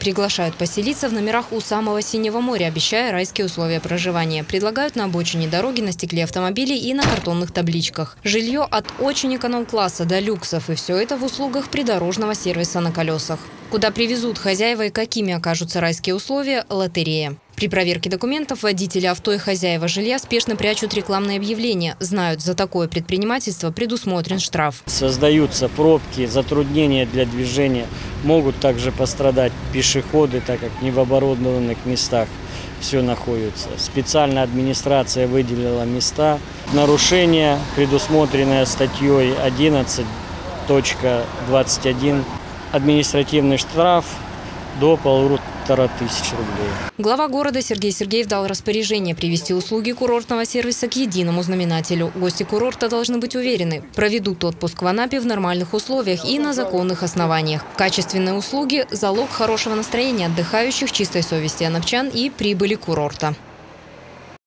Приглашают поселиться в номерах у самого Синего моря, обещая райские условия проживания. Предлагают на обочине дороги на стекле автомобилей и на картонных табличках. Жилье от очень эконом-класса до люксов. И все это в услугах придорожного сервиса на колесах. Куда привезут хозяева и какими окажутся райские условия – лотерея. При проверке документов водители авто и хозяева жилья спешно прячут рекламные объявления. Знают, за такое предпринимательство предусмотрен штраф. Создаются пробки, затруднения для движения. Могут также пострадать пешеходы, так как не в оборудованных местах все находится. Специальная администрация выделила места. Нарушение, предусмотренное статьей 11.21, административный штраф до полутора тысяч рублей. Глава города Сергей Сергеев дал распоряжение привести услуги курортного сервиса к единому знаменателю. Гости курорта должны быть уверены, проведут отпуск в Анапе в нормальных условиях и на законных основаниях. Качественные услуги – залог хорошего настроения отдыхающих, чистой совести анапчан и прибыли курорта.